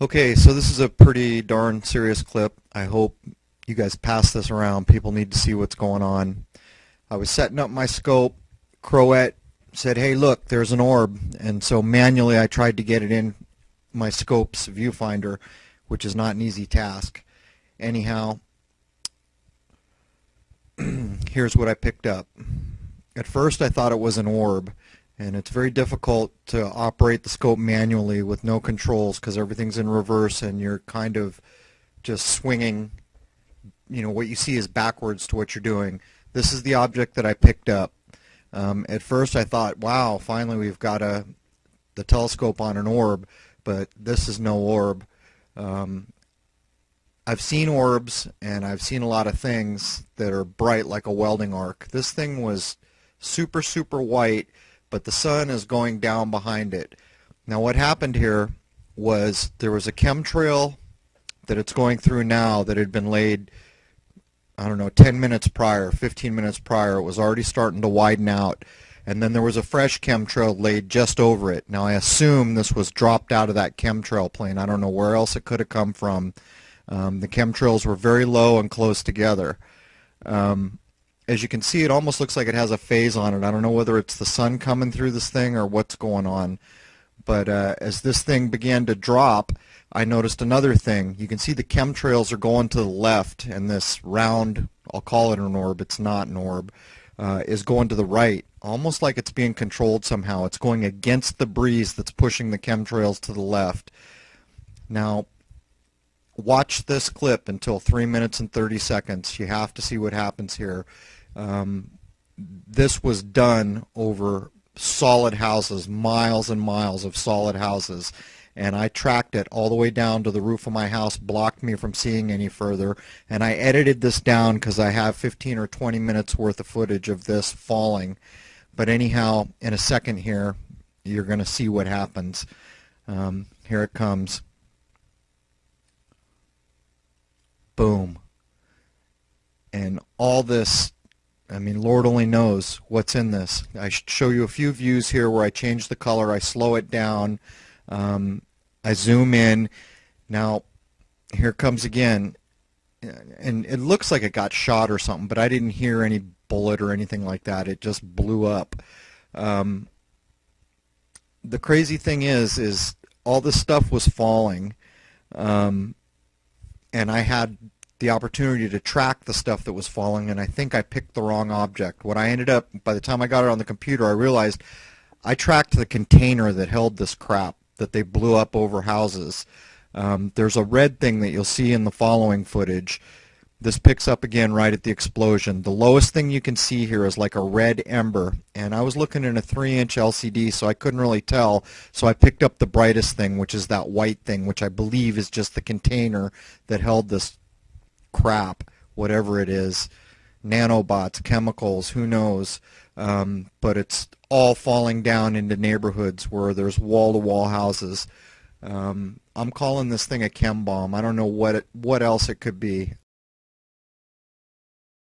Okay, so this is a pretty darn serious clip. I hope you guys pass this around. People need to see what's going on. I was setting up my scope. Croat said, hey, look, there's an orb. And so manually I tried to get it in my scope's viewfinder, which is not an easy task. Anyhow, here's what I picked up. At first I thought it was an orb and it's very difficult to operate the scope manually with no controls because everything's in reverse and you're kind of just swinging you know what you see is backwards to what you're doing. This is the object that I picked up. Um, at first I thought wow finally we've got a the telescope on an orb but this is no orb. Um, I've seen orbs and I've seen a lot of things that are bright like a welding arc. This thing was super super white but the sun is going down behind it. Now what happened here was there was a chemtrail that it's going through now that had been laid I don't know 10 minutes prior 15 minutes prior. It was already starting to widen out. And then there was a fresh chemtrail laid just over it. Now I assume this was dropped out of that chemtrail plane. I don't know where else it could have come from. Um, the chemtrails were very low and close together. Um, as you can see, it almost looks like it has a phase on it. I don't know whether it's the sun coming through this thing or what's going on. But uh, as this thing began to drop, I noticed another thing. You can see the chemtrails are going to the left, and this round, I'll call it an orb, it's not an orb, uh, is going to the right, almost like it's being controlled somehow. It's going against the breeze that's pushing the chemtrails to the left. Now, watch this clip until 3 minutes and 30 seconds. You have to see what happens here. Um, this was done over solid houses, miles and miles of solid houses. And I tracked it all the way down to the roof of my house, blocked me from seeing any further. And I edited this down because I have 15 or 20 minutes worth of footage of this falling. But anyhow, in a second here, you're going to see what happens. Um, here it comes. Boom. And all this I mean, Lord only knows what's in this. I show you a few views here where I change the color, I slow it down, um, I zoom in. Now, here comes again, and it looks like it got shot or something, but I didn't hear any bullet or anything like that. It just blew up. Um, the crazy thing is, is all this stuff was falling, um, and I had the opportunity to track the stuff that was falling, and I think I picked the wrong object. What I ended up, by the time I got it on the computer, I realized I tracked the container that held this crap that they blew up over houses. Um, there's a red thing that you'll see in the following footage. This picks up again right at the explosion. The lowest thing you can see here is like a red ember, and I was looking in a 3-inch LCD, so I couldn't really tell, so I picked up the brightest thing, which is that white thing, which I believe is just the container that held this crap, whatever it is, nanobots, chemicals, who knows. Um, but it's all falling down into neighborhoods where there's wall-to-wall houses. Um, I'm calling this thing a chem bomb. I don't know what it, what else it could be.